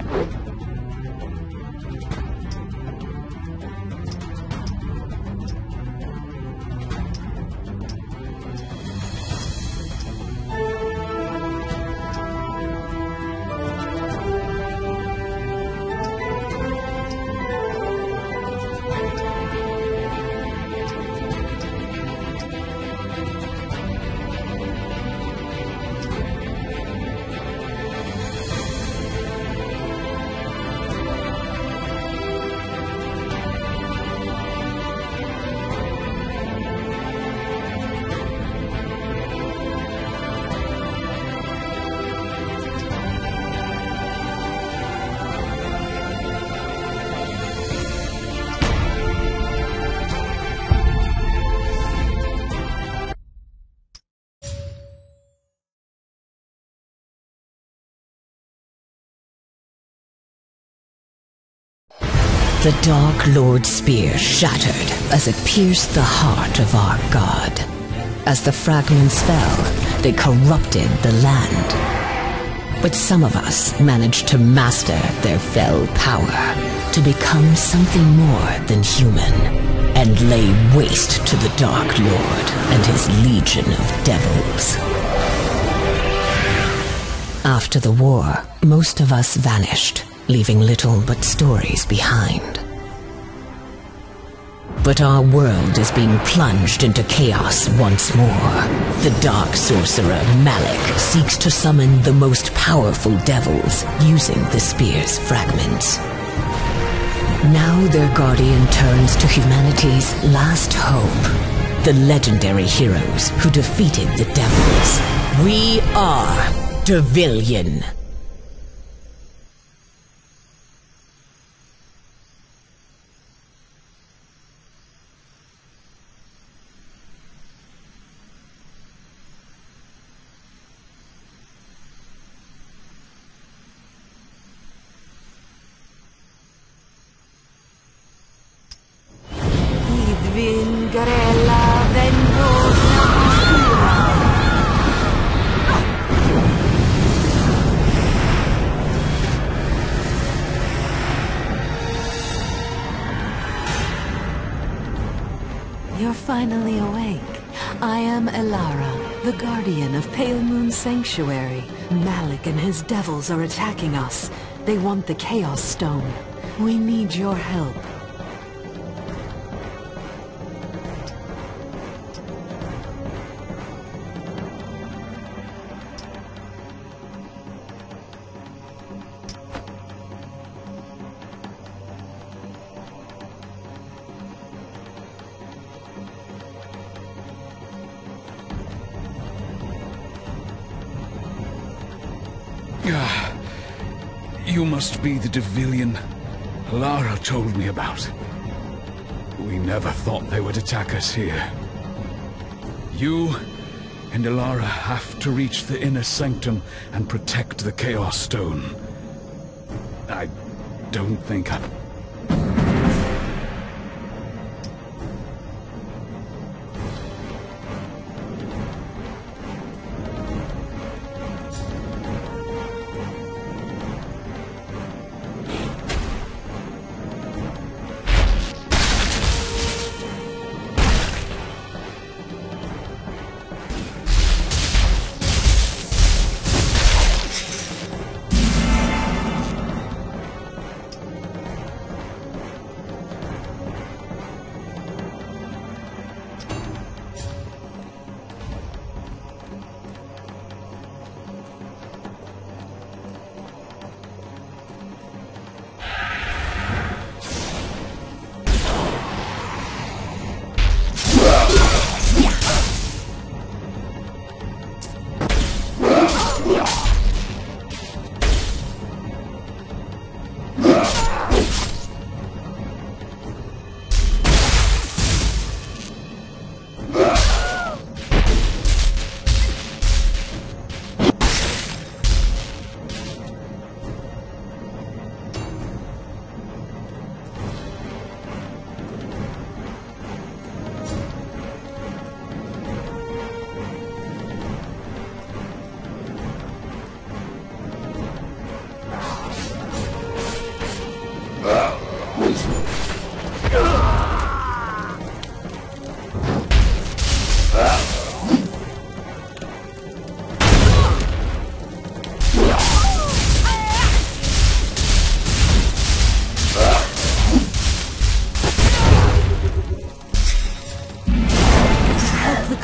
うん。The Dark Lord's spear shattered as it pierced the heart of our god. As the fragments fell, they corrupted the land. But some of us managed to master their fell power, to become something more than human, and lay waste to the Dark Lord and his legion of devils. After the war, most of us vanished, leaving little but stories behind. But our world is being plunged into chaos once more. The dark sorcerer Malik seeks to summon the most powerful devils using the spear's fragments. Now their guardian turns to humanity's last hope. The legendary heroes who defeated the devils. We are Devilian. Finally awake. I am Elara, the guardian of Pale Moon Sanctuary. Malik and his devils are attacking us. They want the Chaos Stone. We need your help. Ah, you must be the Devilian Lara told me about. We never thought they would attack us here. You and Elara have to reach the inner sanctum and protect the Chaos Stone. I don't think I...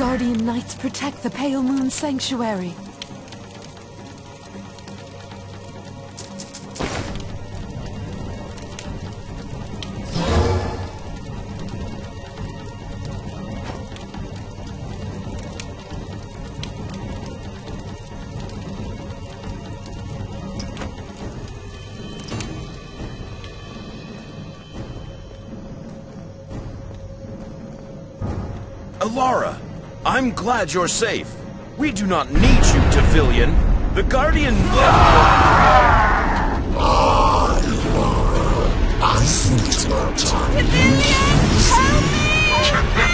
Guardian Knights protect the Pale Moon Sanctuary. Elara, I'm glad you're safe. We do not need you, Devilian. The Guardian... I think it's about time. Help me!